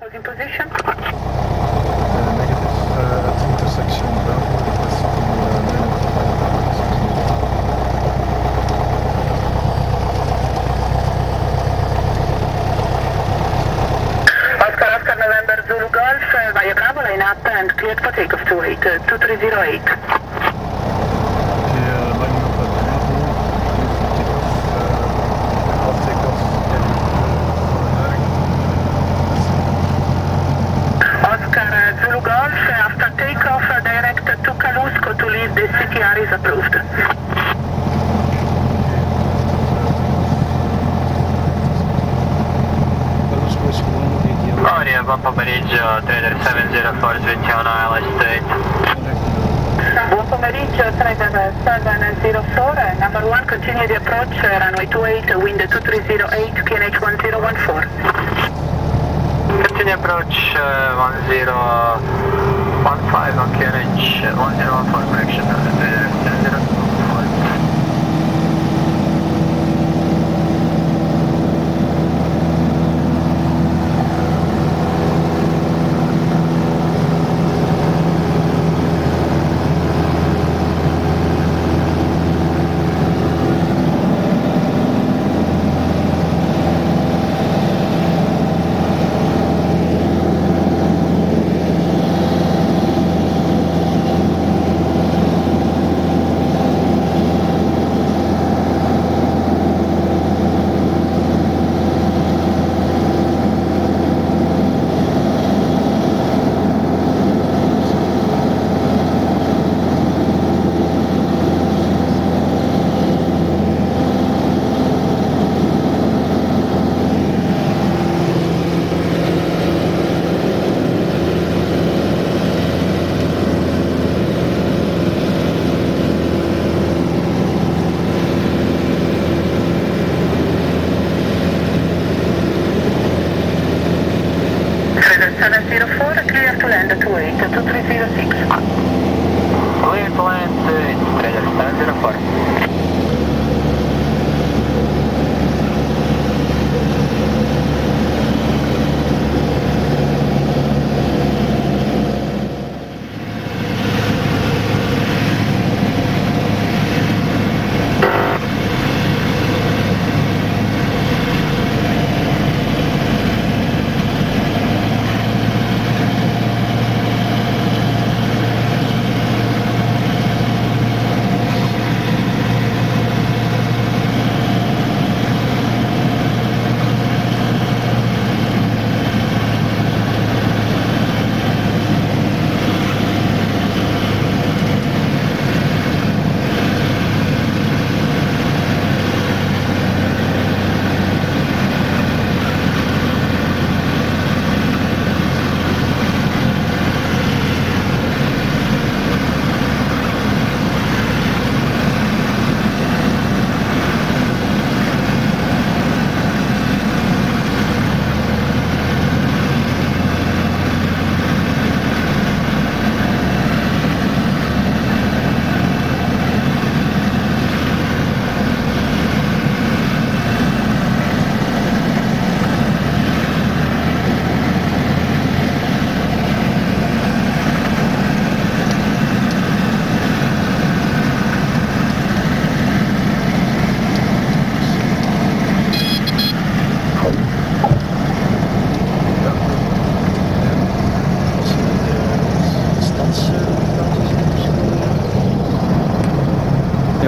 Holding position. Negative at intersection November, Zulu Golf, via Bravo, line up and cleared for takeoff to 8, uh, 2308. Okay, uh, lining up at Bravo, takeoff, uh, half takeoff, heading to Oscar, uh, Zulu Golf, uh, after takeoff, uh, direct to Calusco to leave the CTR is approved. Audio, buon pomeriggio, Trader 704 Sviziano LA State. Buon pomeriggio, Trader 704, number 1, continue the approach, uh, runway 28, wind 2308, QNH 1014. Continue approach uh, 1015 on QNH 1014 correction, uh, uh, uh, uh Trader 704. Trader 704, clear to land 28, 2306. Clear to land, uh, Trader 704.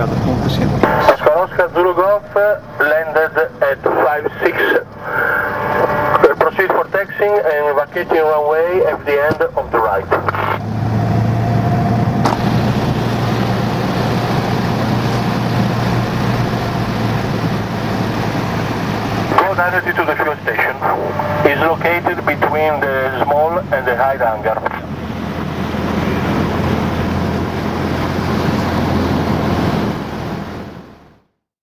Dat komt. Oscar Zulu Golf landed at 5-6. Proceed for taxiing and vacating runway at the end of the right. Go directly to the fuel station. It's located between the small and the high hangar.